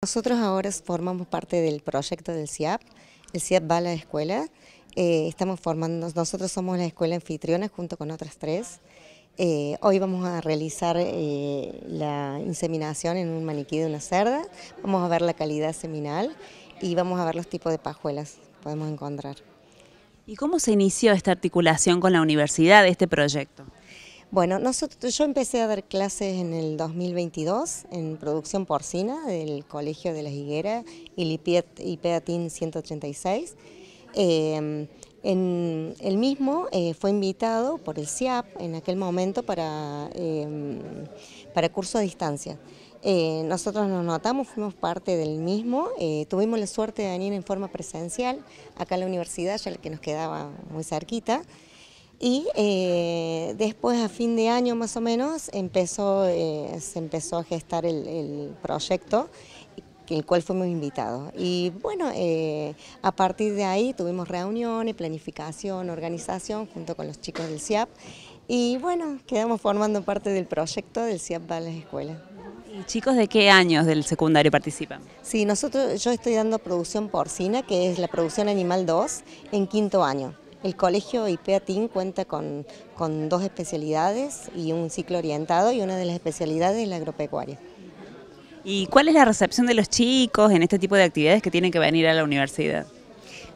Nosotros ahora formamos parte del proyecto del CIAP, el CIAP va a la escuela, eh, estamos formando, nosotros somos la escuela anfitriona junto con otras tres. Eh, hoy vamos a realizar eh, la inseminación en un maniquí de una cerda, vamos a ver la calidad seminal y vamos a ver los tipos de pajuelas que podemos encontrar. ¿Y cómo se inició esta articulación con la universidad de este proyecto? Bueno, nosotros, yo empecé a dar clases en el 2022 en producción porcina del Colegio de las Higueras y 186. Eh, en, el mismo eh, fue invitado por el CIAP en aquel momento para, em, para curso a distancia. Eh, nosotros nos notamos, fuimos parte del mismo, tuvimos la suerte de venir en forma presencial acá en la universidad, ya que nos quedaba muy cerquita. Y eh, después, a fin de año más o menos, empezó, eh, se empezó a gestar el, proyecto, el cual fuimos invitados. Y bueno, eh, a partir de ahí tuvimos reuniones, planificación, organización, junto con los chicos del CIAP. Y bueno, quedamos formando parte del proyecto del CIAP para las escuelas. ¿Y chicos de qué años del secundario participan? Sí, nosotros, yo estoy dando producción porcina, que es la producción animal 2, en quinto año. El colegio IPEATIN cuenta con, con dos especialidades y un ciclo orientado y una de las especialidades es la agropecuaria. ¿Y cuál es la recepción de los chicos en este tipo de actividades que tienen que venir a la universidad?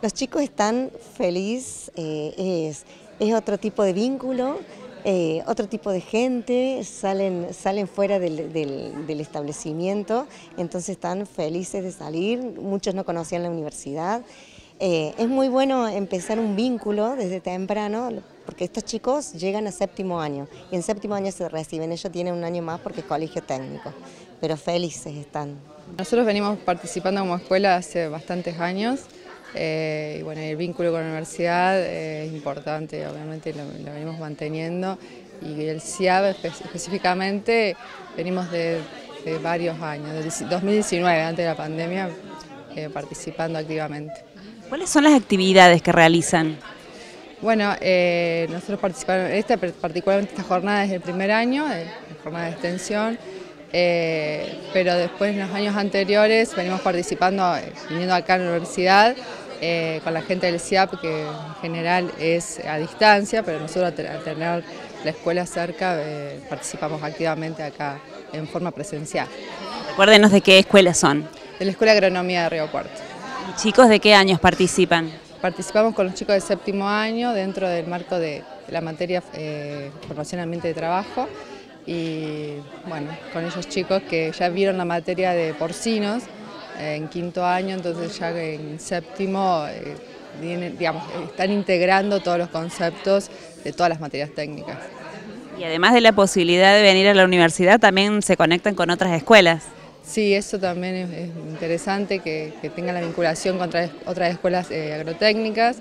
Los chicos están felices, eh, es, es, otro tipo de vínculo, eh, otro tipo de gente, salen, salen fuera del, del, del, establecimiento, entonces están felices de salir, muchos no conocían la universidad eh, es muy bueno empezar un vínculo desde temprano, porque estos chicos llegan a séptimo año y en séptimo año se reciben, ellos tienen un año más porque es colegio técnico, pero felices están. Nosotros venimos participando como escuela hace bastantes años eh, y bueno, el vínculo con la universidad es importante, obviamente lo, venimos manteniendo y el CIAB específicamente venimos de, varios años, de 2019, antes de la pandemia, eh, participando activamente. ¿Cuáles son las actividades que realizan? Bueno, eh, nosotros participamos, esta, particularmente esta jornada es el primer año, la jornada de extensión, eh, pero después en los años anteriores venimos participando, eh, viniendo acá a la universidad, con la gente del CIAP, que en general es a distancia, pero nosotros al tener la escuela cerca participamos activamente acá en forma presencial. Recuérdenos de qué escuelas son. De la Escuela de Agronomía de Río Cuarto. ¿Y chicos de qué años participan? Participamos con los chicos del séptimo año dentro del marco de la materia eh, formación ambiente de trabajo y bueno, con esos chicos que ya vieron la materia de porcinos eh, en quinto año, entonces ya en séptimo eh, digamos, están integrando todos los conceptos de todas las materias técnicas. Y además de la posibilidad de venir a la universidad, también se conectan con otras escuelas. Sí, eso también es, interesante, que, tenga la vinculación con otras, escuelas eh, agrotécnicas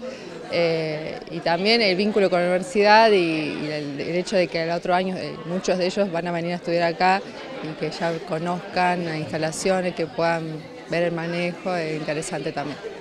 eh, y también el vínculo con la universidad y, el, hecho de que el otro año eh, muchos de ellos van a venir a estudiar acá y que ya conozcan las instalaciones, que puedan ver el manejo, es interesante también.